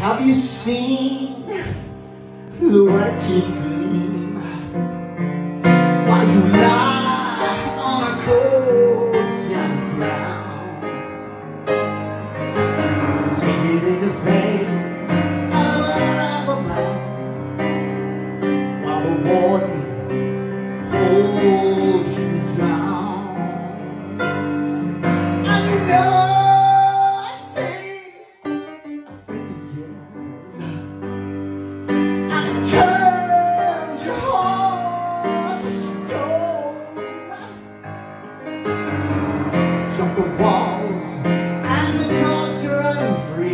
Have you seen the white teeth gleam while you lie on a cold damn ground? Take it in the face of a rifle while the warden holds you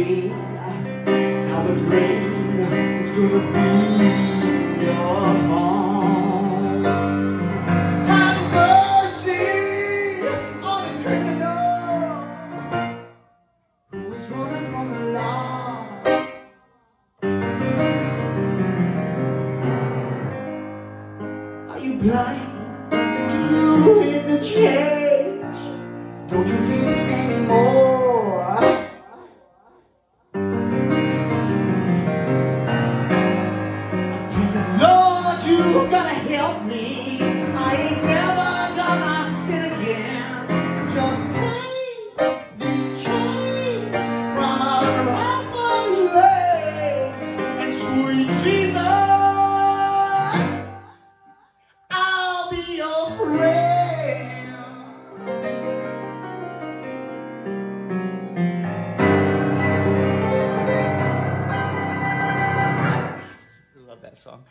Now the grave is gonna be your home. Have mercy on a criminal who is running from the law. Are you blind? Hear the change? Don't you hear you gotta help me. I ain't never gonna sin again. Just take these chains from legs. And sweet Jesus, I'll be your friend. I love that song.